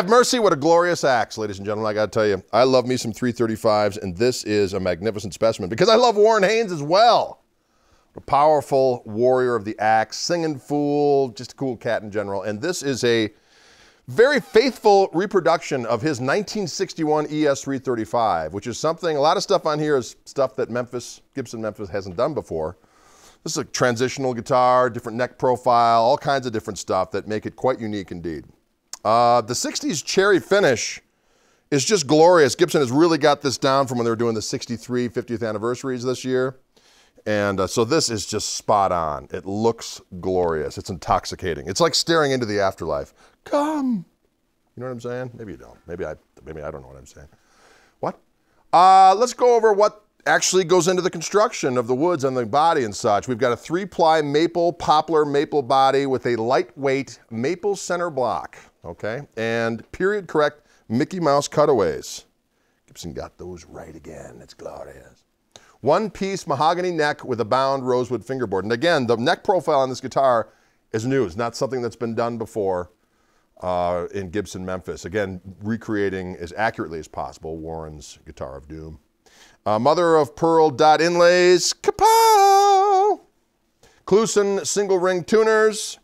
Have mercy, what a glorious axe, ladies and gentlemen. I got to tell you, I love me some 335s, and this is a magnificent specimen because I love Warren Haynes as well. A powerful warrior of the axe, singing fool, just a cool cat in general. And this is a very faithful reproduction of his 1961 ES 335, which is something, a lot of stuff on here is stuff that Memphis, Gibson Memphis hasn't done before. This is a transitional guitar, different neck profile, all kinds of different stuff that make it quite unique indeed. Uh, the 60s cherry finish is just glorious. Gibson has really got this down from when they were doing the 63 50th anniversaries this year. And uh, so this is just spot on. It looks glorious. It's intoxicating. It's like staring into the afterlife. Come. You know what I'm saying? Maybe you don't. Maybe I maybe I don't know what I'm saying. What? Uh, let's go over what actually goes into the construction of the woods and the body and such. We've got a three-ply maple, poplar maple body with a lightweight maple center block, okay? And period correct Mickey Mouse cutaways. Gibson got those right again. It's glorious. One piece mahogany neck with a bound rosewood fingerboard. And again, the neck profile on this guitar is new. It's not something that's been done before uh, in Gibson Memphis. Again, recreating as accurately as possible Warren's Guitar of Doom. Uh, mother of pearl dot inlays, kapow! Kluson single ring tuners.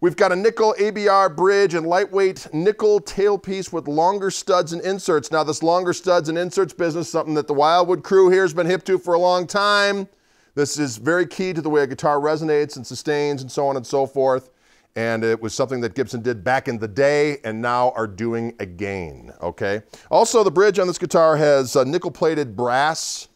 We've got a nickel ABR bridge and lightweight nickel tailpiece with longer studs and inserts. Now this longer studs and inserts business, something that the Wildwood crew here has been hip to for a long time. This is very key to the way a guitar resonates and sustains and so on and so forth and it was something that Gibson did back in the day and now are doing again, okay? Also, the bridge on this guitar has uh, nickel-plated brass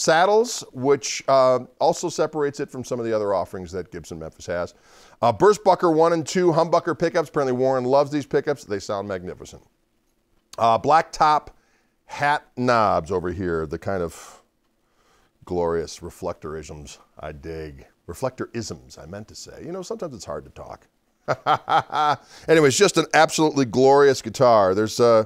saddles, which uh, also separates it from some of the other offerings that Gibson Memphis has. Uh, Burstbucker 1 and 2 humbucker pickups. Apparently Warren loves these pickups. They sound magnificent. Uh, black top hat knobs over here, the kind of glorious reflectorisms I dig. Reflectorisms, I meant to say. You know, sometimes it's hard to talk. Anyways, just an absolutely glorious guitar. There's uh,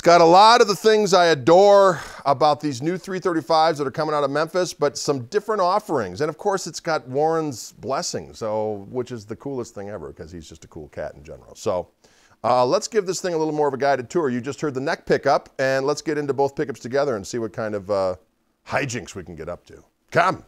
it's got a lot of the things I adore about these new 335s that are coming out of Memphis, but some different offerings. And of course, it's got Warren's blessing, so which is the coolest thing ever because he's just a cool cat in general. So uh, let's give this thing a little more of a guided tour. You just heard the neck pickup, and let's get into both pickups together and see what kind of uh, hijinks we can get up to. Come.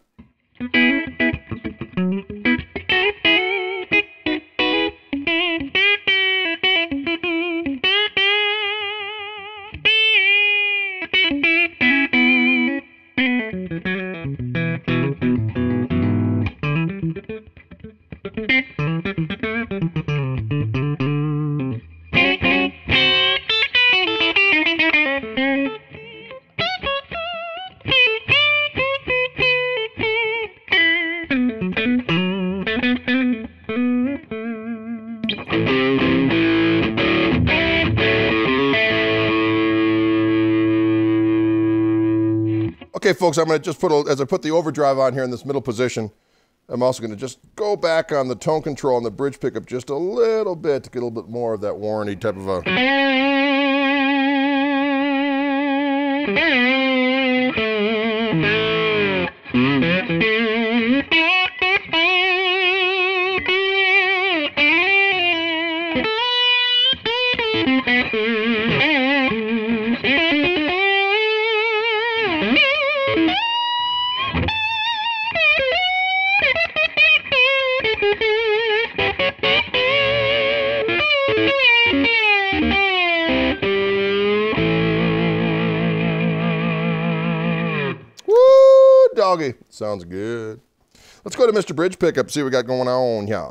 Okay, folks, I'm going to just put, a, as I put the overdrive on here in this middle position, I'm also going to just go back on the tone control and the bridge pickup just a little bit to get a little bit more of that warranty type of a... doggy. Sounds good. Let's go to Mr. Bridge Pickup, see what we got going on here.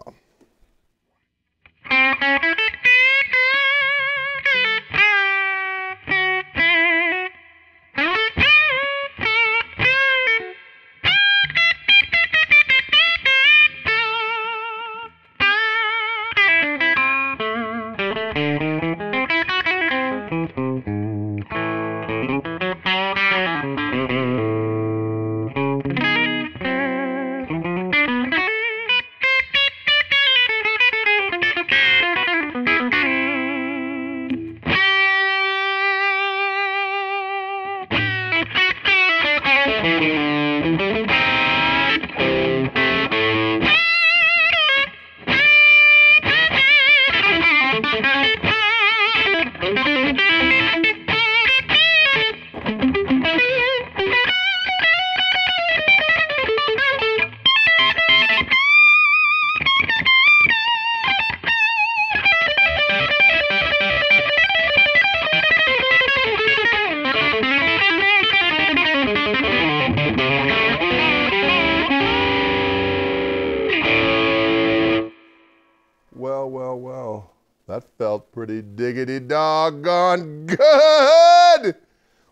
pretty diggity doggone good.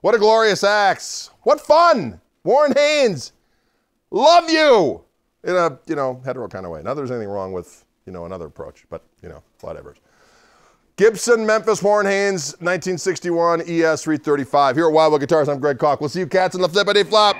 What a glorious axe. What fun. Warren Haynes, love you in a, you know, hetero kind of way. Not there's anything wrong with, you know, another approach, but, you know, whatever. Gibson, Memphis, Warren Haynes, 1961, ES 335. Here at Wildwood Guitars, I'm Greg Koch. We'll see you cats in the flippity flop.